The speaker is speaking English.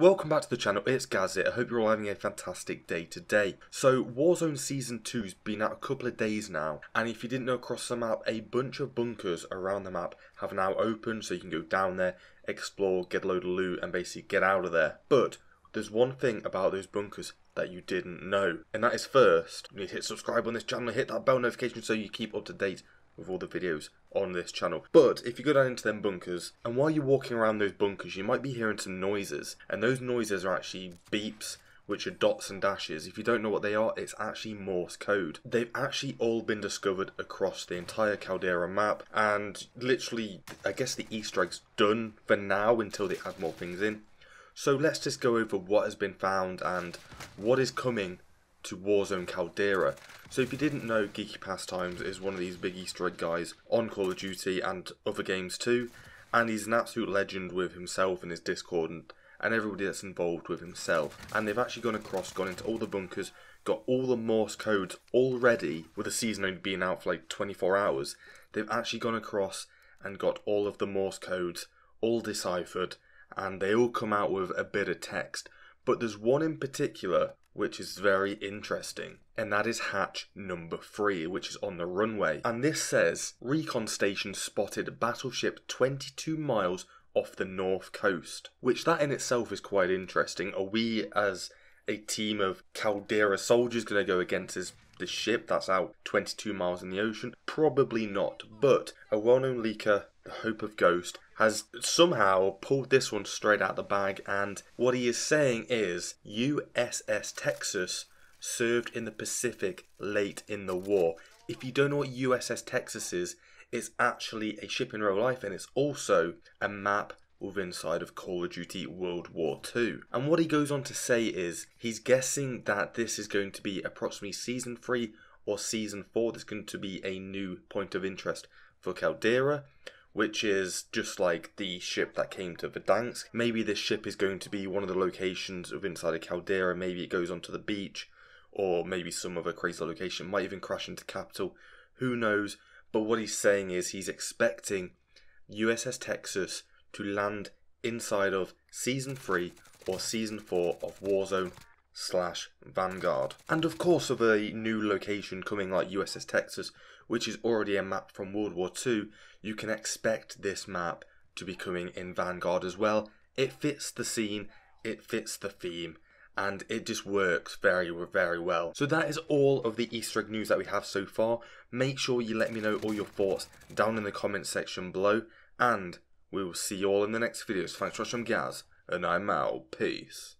Welcome back to the channel, it's Gazit. I hope you're all having a fantastic day today. So, Warzone Season 2's been out a couple of days now, and if you didn't know across the map, a bunch of bunkers around the map have now opened, so you can go down there, explore, get a load of loot, and basically get out of there. But, there's one thing about those bunkers that you didn't know, and that is first, you need to hit subscribe on this channel hit that bell notification so you keep up to date with all the videos on this channel. But if you go down into them bunkers, and while you're walking around those bunkers, you might be hearing some noises, and those noises are actually beeps, which are dots and dashes. If you don't know what they are, it's actually Morse code. They've actually all been discovered across the entire Caldera map, and literally, I guess the Easter egg's done for now until they add more things in. So let's just go over what has been found and what is coming to Warzone Caldera. So if you didn't know, Geeky Pastimes is one of these big Easter egg guys on Call of Duty and other games too, and he's an absolute legend with himself and his Discord and, and everybody that's involved with himself. And they've actually gone across, gone into all the bunkers, got all the Morse codes already, with the season only being out for like 24 hours. They've actually gone across and got all of the Morse codes all deciphered, and they all come out with a bit of text. But there's one in particular which is very interesting, and that is hatch number 3, which is on the runway. And this says Recon Station spotted battleship 22 miles off the north coast, which that in itself is quite interesting. Are we, as a team of Caldera soldiers, going to go against this, this ship that's out 22 miles in the ocean? Probably not, but a well known leaker the Hope of Ghost, has somehow pulled this one straight out the bag. And what he is saying is USS Texas served in the Pacific late in the war. If you don't know what USS Texas is, it's actually a ship in real life and it's also a map within inside of Call of Duty World War II. And what he goes on to say is he's guessing that this is going to be approximately season 3 or season 4. There's going to be a new point of interest for Caldera which is just like the ship that came to Verdansk. Maybe this ship is going to be one of the locations of inside of Caldera. Maybe it goes onto the beach, or maybe some other crazy location. Might even crash into Capital. Who knows? But what he's saying is he's expecting USS Texas to land inside of Season 3 or Season 4 of Warzone slash Vanguard. And of course of a new location coming like USS Texas, which is already a map from World War II, you can expect this map to be coming in Vanguard as well. It fits the scene, it fits the theme, and it just works very, very well. So that is all of the Easter egg news that we have so far. Make sure you let me know all your thoughts down in the comments section below, and we will see you all in the next videos. Thanks for watching, Gaz, and I'm out. Peace.